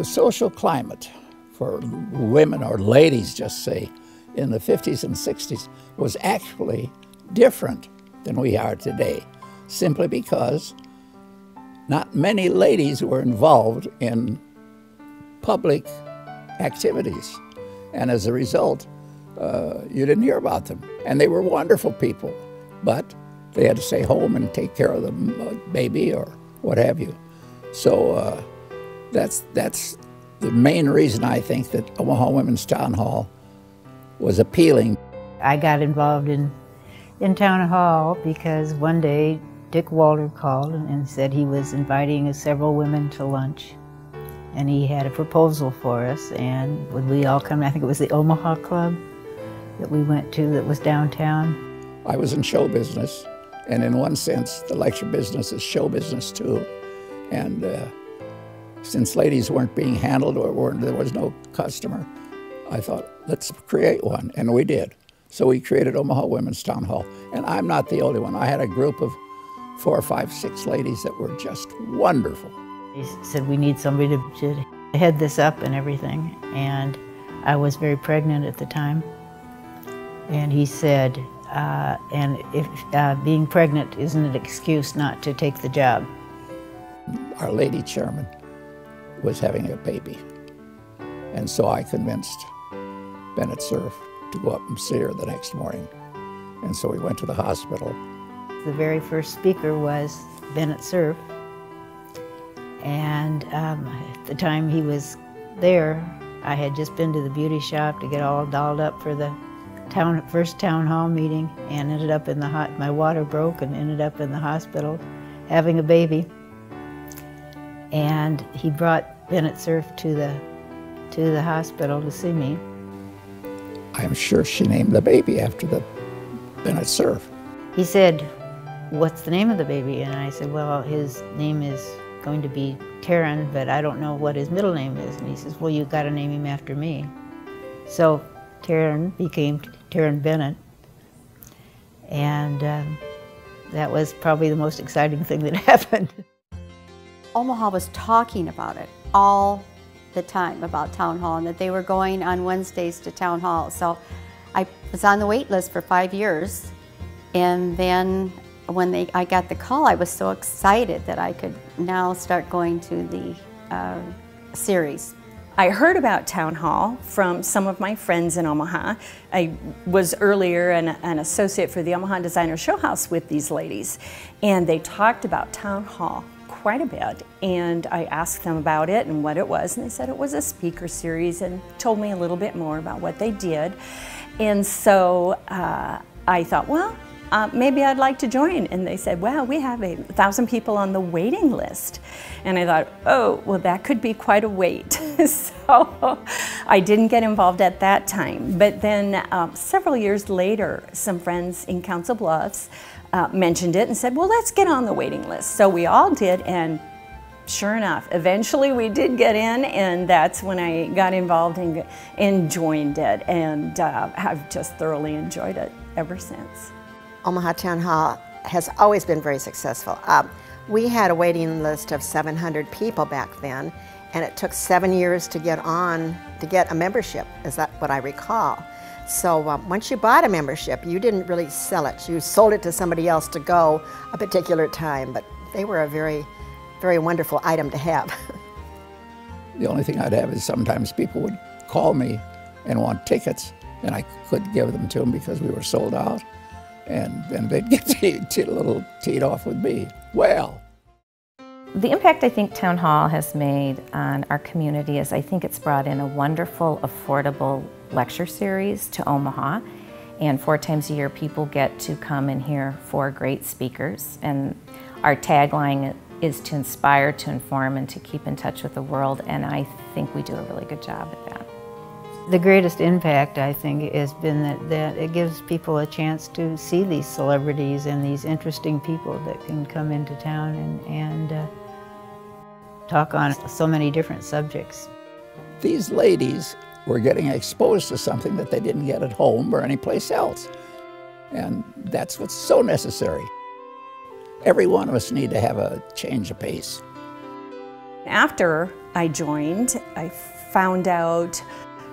The social climate for women or ladies, just say, in the 50s and 60s was actually different than we are today, simply because not many ladies were involved in public activities. And as a result, uh, you didn't hear about them. And they were wonderful people, but they had to stay home and take care of the baby or what have you. So uh, that's, that's the main reason I think that Omaha Women's Town Hall was appealing. I got involved in, in Town Hall because one day Dick Walter called and said he was inviting several women to lunch. And he had a proposal for us, and would we all come? I think it was the Omaha Club that we went to that was downtown. I was in show business, and in one sense, the lecture business is show business too. And uh, since ladies weren't being handled or weren't, there was no customer, I thought, let's create one, and we did. So we created Omaha Women's Town Hall. And I'm not the only one. I had a group of four or five, six ladies that were just wonderful. He said, we need somebody to, to head this up and everything. And I was very pregnant at the time. And he said, uh, and if uh, being pregnant isn't an excuse not to take the job. Our lady chairman was having a baby. And so I convinced Bennett Cerf to go up and see her the next morning. And so we went to the hospital the very first speaker was Bennett Cerf. And um, at the time he was there, I had just been to the beauty shop to get all dolled up for the town first town hall meeting and ended up in the hot my water broke and ended up in the hospital having a baby and he brought Bennett Cerf to the to the hospital to see me I'm sure she named the baby after the Bennett Cerf he said what's the name of the baby? And I said, well, his name is going to be Taryn, but I don't know what his middle name is. And he says, well, you got to name him after me. So Taryn became Taryn Bennett. And um, that was probably the most exciting thing that happened. Omaha was talking about it all the time about town hall and that they were going on Wednesdays to town hall. So I was on the wait list for five years and then when they, I got the call, I was so excited that I could now start going to the uh, series. I heard about Town Hall from some of my friends in Omaha. I was earlier an, an, associate for the Omaha Designer Show House with these ladies, and they talked about Town Hall quite a bit. And I asked them about it and what it was, and they said it was a speaker series and told me a little bit more about what they did. And so uh, I thought, well, uh, maybe I'd like to join. And they said, well, we have a thousand people on the waiting list. And I thought, oh, well, that could be quite a wait. so I didn't get involved at that time. But then um, several years later, some friends in Council Bluffs uh, mentioned it and said, well, let's get on the waiting list. So we all did, and sure enough, eventually we did get in, and that's when I got involved and, and joined it, and uh, I've just thoroughly enjoyed it ever since. Omaha Town Hall has always been very successful. Um, we had a waiting list of 700 people back then, and it took seven years to get on, to get a membership, is that what I recall. So um, once you bought a membership, you didn't really sell it. You sold it to somebody else to go a particular time, but they were a very, very wonderful item to have. the only thing I'd have is sometimes people would call me and want tickets, and I couldn't give them to them because we were sold out and then they'd get a little teed off with me. Well. The impact I think Town Hall has made on our community is I think it's brought in a wonderful, affordable lecture series to Omaha. And four times a year, people get to come and hear four great speakers. And our tagline is to inspire, to inform, and to keep in touch with the world. And I think we do a really good job at that. The greatest impact, I think, has been that, that it gives people a chance to see these celebrities and these interesting people that can come into town and, and uh, talk on so many different subjects. These ladies were getting exposed to something that they didn't get at home or anyplace else. And that's what's so necessary. Every one of us need to have a change of pace. After I joined, I found out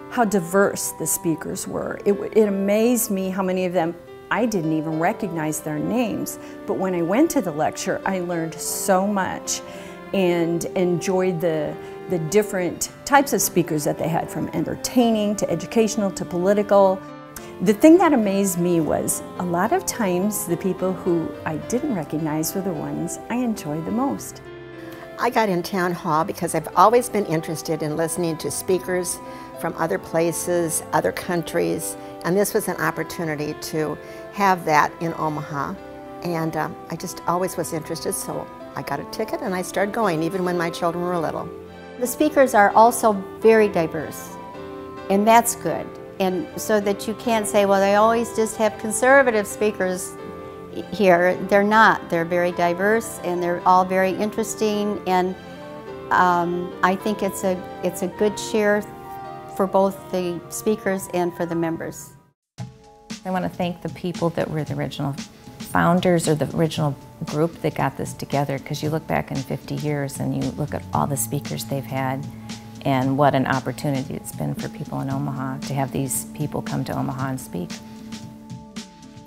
how diverse the speakers were. It, it amazed me how many of them I didn't even recognize their names. But when I went to the lecture, I learned so much and enjoyed the, the different types of speakers that they had from entertaining to educational to political. The thing that amazed me was a lot of times the people who I didn't recognize were the ones I enjoyed the most. I got in town hall because I've always been interested in listening to speakers from other places, other countries, and this was an opportunity to have that in Omaha. And um, I just always was interested, so I got a ticket and I started going, even when my children were little. The speakers are also very diverse, and that's good. And so that you can't say, well, they always just have conservative speakers here. They're not. They're very diverse and they're all very interesting. And um, I think it's a, it's a good share for both the speakers and for the members. I want to thank the people that were the original founders or the original group that got this together because you look back in 50 years and you look at all the speakers they've had and what an opportunity it's been for people in Omaha to have these people come to Omaha and speak.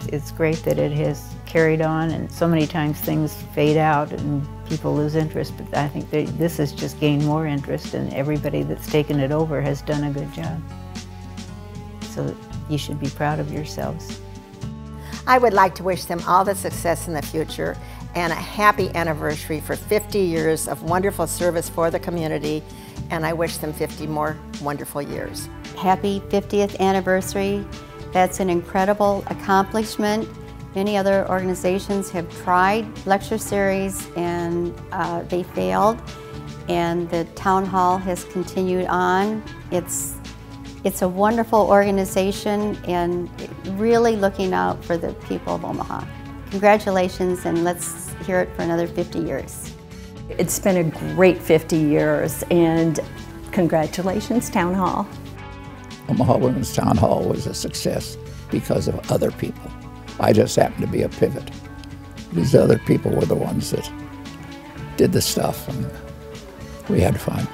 It's great that it has carried on and so many times things fade out and people lose interest, but I think that this has just gained more interest and everybody that's taken it over has done a good job. So you should be proud of yourselves. I would like to wish them all the success in the future and a happy anniversary for 50 years of wonderful service for the community, and I wish them 50 more wonderful years. Happy 50th anniversary. That's an incredible accomplishment. Many other organizations have tried lecture series and uh, they failed, and the town hall has continued on. It's it's a wonderful organization and really looking out for the people of Omaha. Congratulations and let's hear it for another 50 years. It's been a great 50 years and congratulations Town Hall. Omaha Women's Town Hall was a success because of other people. I just happened to be a pivot. These other people were the ones that did the stuff and we had fun.